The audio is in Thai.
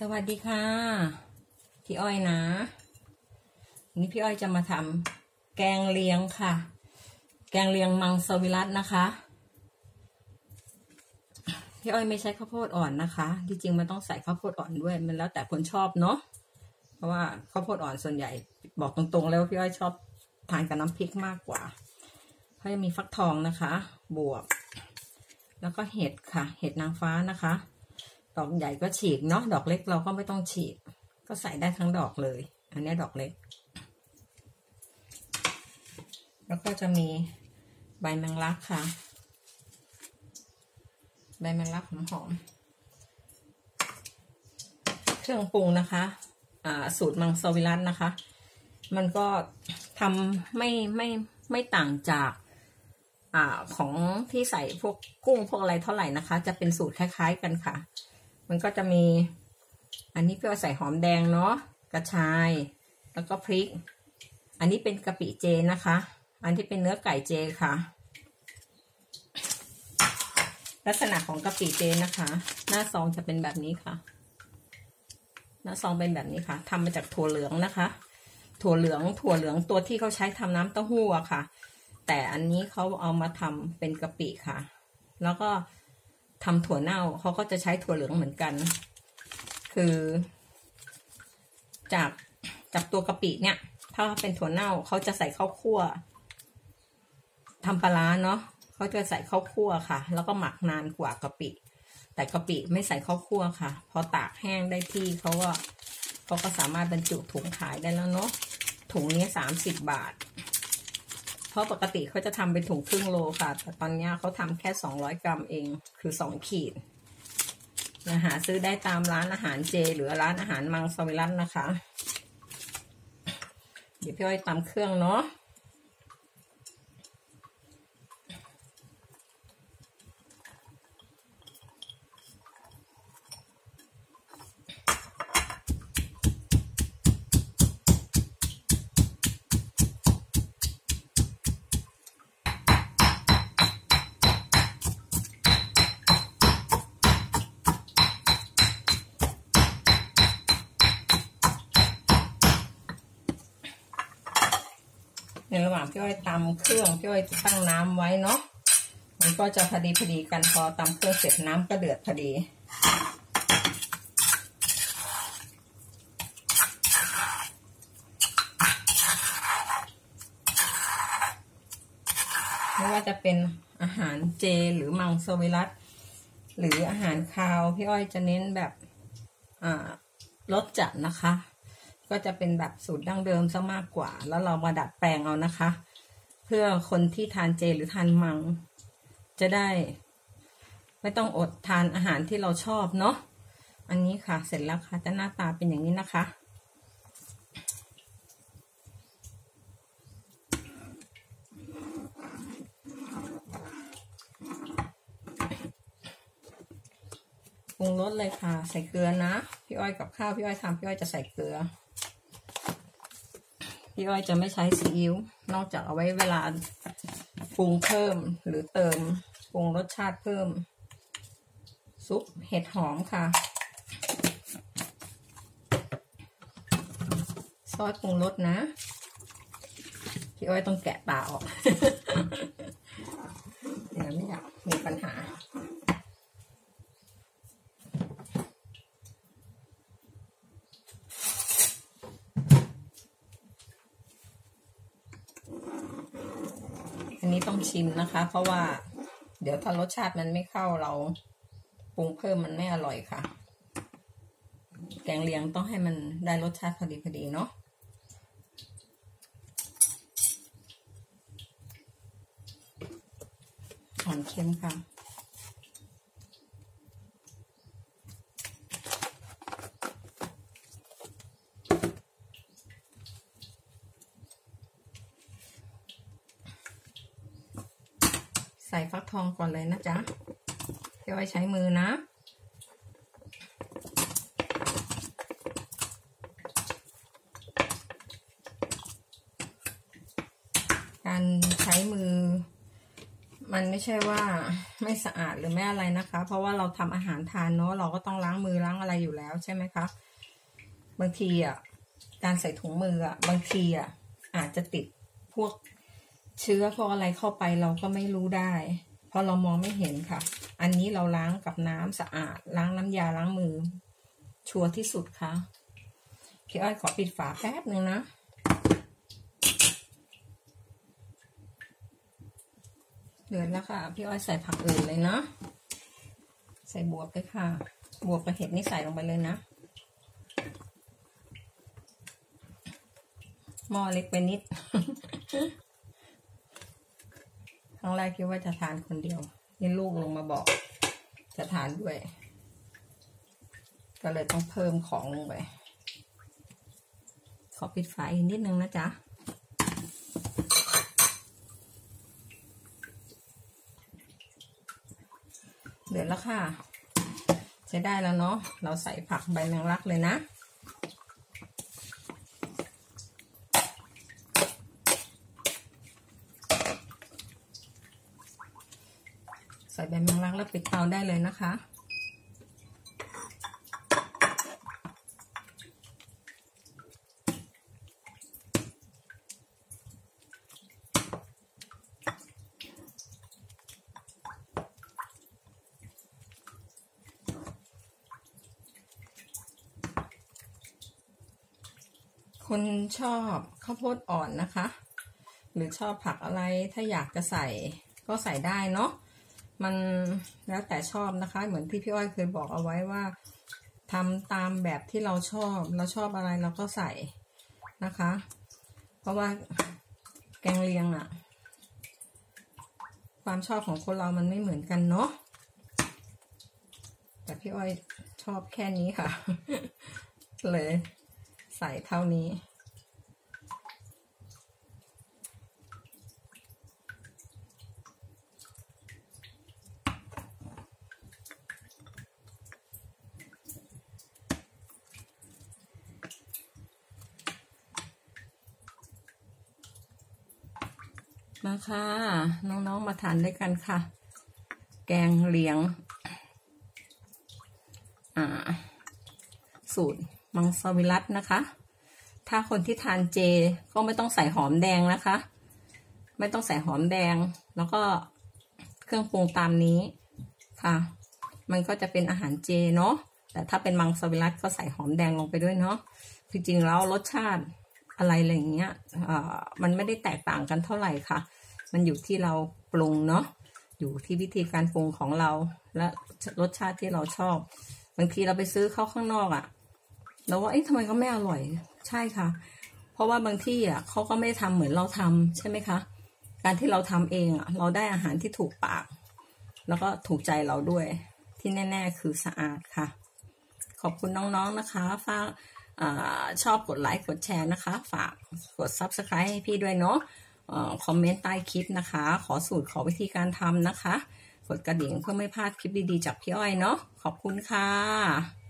สวัสดีค่ะ พี่อ้อยนะวันนี้พี่อ้อยจะมาทำแกงเลียงค่ะ แกงเลียงมังสวิรัตนะคะ พี่อ้อยไม่ใช้ข้าวโพดอ่อนนะคะ ที่จริงมันต้องใส่ข้าวโพดอ่อนด้วย มันแล้วแต่คนชอบเนาะ เพราะว่าข้าวโพดอ่อนส่วนใหญ่ บอกตรงๆแล้วพี่อ้อยชอบทานกับน้ำพริกมากกว่าเขาจะมีฟักทองนะคะ บวก แล้วก็เห็ดค่ะ เห็ดนางฟ้านะคะ ดอกใหญ่ก็ฉีกเนาะดอกเล็กเราก็ไม่ต้องฉีก ก็ใส่ได้ทั้งดอกเลย อันนี้ดอกเล็ก แล้วก็จะมีใบแมงลักค่ะ ใบแมงลักหอมๆเครื่องปรุงนะคะ อ่า สูตรมังสวิรัตนะคะ มันก็ทำไม่ไม่ไม่ต่างจากอ่าของที่ใส่พวกกุ้งพวกอะไรเท่าไหร่นะคะ จะเป็นสูตรคล้ายๆกันค่ะ มันก็จะมี อันนี้พี่ว่าใส่หอมแดงเนาะกระชาย แล้วก็พริก อันนี้เป็นกะปิเจนะคะ อันที่เป็นเนื้อไก่เจค่ะ ลักษณะของกะปิเจนะคะ หน้าซองจะเป็นแบบนี้ค่ะ หน้าซองเป็นแบบนี้ค่ะทำมาจากถั่วเหลืองนะคะ ถั่วเหลืองถั่วเหลืองตัวที่เขาใช้ทำน้ำเต้าหู้อะค่ะ แต่อันนี้เขาเอามาทำเป็นกะปิค่ะ แล้วก็ ทำถั่วเน่าเขาก็จะใช้ถั่วเหลืองเหมือนกัน คือ จากจากตัวกะปิเนี่ย ถ้าเป็นถั่วเน่าเขาจะใส่ข้าวคั่วทำปลาร้าเนาะเขาจะใส่ข้าวคั่วค่ะ แล้วก็หมักนานกว่ากะปิ แต่กะปิไม่ใส่ข้าวคั่วค่ะ พอตากแห้งได้ที่เขาก็เขาก็สามารถบรรจุถุงขายได้แล้วเนาะถุงนี้สามสิบบาท เพราะปกติเขาจะทำเป็นถุงครึ่งโลค่ะ แต่ตอนนี้เขาทำแค่ 200 กรัมเอง คือ 2 ขีดนะหาซื้อได้ตามร้านอาหารเจ หรือร้านอาหารมังสวิรัตนะคะ เดี๋ยวพี่อ้อยตำเครื่องเนาะ ในระหว่างพี่อ้อยตำเครื่องพี่อ้อยจะตั้งน้ำไว้เนาะมันก็จะพอดีพอดีกันพอตำเครื่องเสร็จน้ำก็เดือดพอดีไม่ว่าจะเป็นอาหารเจหรือมังสวิรัตหรืออาหารคาวพี่อ้อยจะเน้นแบบรสจัดนะคะ ก็จะเป็นแบบสูตรดั้งเดิมซะมากกว่า แล้วเรามาดัดแปลงเอานะคะ เพื่อคนที่ทานเจหรือทานมัง จะได้ ไม่ต้องอดทานอาหารที่เราชอบเนาะอันนี้ค่ะเสร็จแล้วค่ะจะหน้าตาเป็นอย่างนี้นะคะ ปรุงรสเลยค่ะ ใส่เกลือนะ พี่อ้อยกับข้าวพี่อ้อยทำพี่อ้อยจะใส่เกลือ พี่อ้อยจะไม่ใช้ซีอิ๊วนอกจากเอาไว้เวลาปรุงเพิ่มหรือเติมปรุงรสชาติเพิ่ม ซุปเห็ดหอมค่ะ ซอสปรุงรสนะ พี่อ้อยต้องแกะตาออกเดี๋ยวไม่อยากมีปัญหา อั นี้ต้องชิมนะคะ เพราะว่า เดี๋ยวถ้ารสชาติมันไม่เข้าเราปรุงเพิ่มมันไม่อร่อยค่ะ แกงเลียงต้องให้มันได้รสชาติพอดีพอดีเนาะหอมเค็มค่ะ ส่ฟักทองก่อนเลยนะจ๊ะพี่อ้อยใช้มือนะ การใช้มือ มันไม่ใช่ว่าไม่สะอาดหรือไม่อะไรนะคะ เพราะว่าเราทำอาหารทานเนาะเราก็ต้องล้างมือล้างอะไรอยู่แล้วใช่ไหมคะบางทีอะการใส่ถุงมืออะบางทีอะอาจจะติดพวก เชื้อพวกอะไรเข้าไปเราก็ไม่รู้ได้ เพราะเรามองไม่เห็นค่ะ อันนี้เราล้างกับน้ำสะอาด ล้างน้ำยาล้างมือ ชัวร์ที่สุดค่ะ พี่อ้อยขอปิดฝาแป๊บหนึ่งนะเดือดแล้วค่ะ พี่อ้อยใส่ผักอื่นเลยนะใส่บวบเลยค่ะ บวบกับเห็ดนี่ใส่ลงไปเลยนะหม้อเล็กไปนิด รั้งแรกคิดว่าจะทานคนเดียว นี่ลูกลงมาบอก จะทานด้วย ก็เลยต้องเพิ่มของลงไปขอปิดฝาอีกนิดนึงนะจ๊ะเดือดแล้วค่ะ ใช้ได้แล้วเนาะเราใส่ผักใบแมงลักเลยนะ ใส่ใบแมงลักแล้วปิดเตาได้เลยนะคะ คนชอบข้าวโพดอ่อนนะคะ หรือชอบผักอะไรถ้าอยากจะใส่ก็ใส่ได้เนาะ มันแล้วแต่ชอบนะคะ เหมือนที่พี่อ้อยเคยบอกเอาไว้ว่าทำตามแบบที่เราชอบ เราชอบอะไรเราก็ใส่นะคะ เพราะว่าแกงเลียงอะความชอบของคนเรามันไม่เหมือนกันเนาะแต่พี่อ้อยชอบแค่นี้ค่ะ เลยใส่เท่านี้ มาค่ะ น้องๆมาทานด้วยกันค่ะ แกงเลียง อ่า สูตรมังสวิรัตนะคะ ถ้าคนที่ทานเจก็ไม่ต้องใส่หอมแดงนะคะ ไม่ต้องใส่หอมแดง แล้วก็เครื่องปรุงตามนี้ค่ะ มันก็จะเป็นอาหารเจเนาะแต่ถ้าเป็นมังสวิรัตก็ใส่หอมแดงลงไปด้วยเนาะจริงๆแล้วรสชาติอะไรอะไรอย่างเงี้ยอ่ามันไม่ได้แตกต่างกันเท่าไหร่ค่ะ มันอยู่ที่เราปรุงเนาะอยู่ที่วิธีการปรุงของเรา และรสชาติที่เราชอบ บางทีเราไปซื้อเข้าข้างนอกอะ่ะแล้วว่าเอ๊ะทำไมก็ไม่อร่อย ใช่ค่ะ เพราะว่าบางที่อะเขาก็ไม่ทำเหมือนเราทำใช่ไหมคะ การที่เราทำเองอะเราได้อาหารที่ถูกปาก แล้วก็ถูกใจเราด้วย ที่แน่ ๆ คือสะอาดค่ะ ขอบคุณน้องๆนะคะ ฝากอชอบกดไลค์กดแชร์นะคะ ฝากกด subscribe ให้พี่ด้วยเนาะ คอมเมนต์ใต้คลิปนะคะ ขอสูตรขอวิธีการทำนะคะ กดกระดิ่งเพื่อไม่พลาดคลิปดีๆจากพี่อ้อยเนาะขอบคุณค่ะ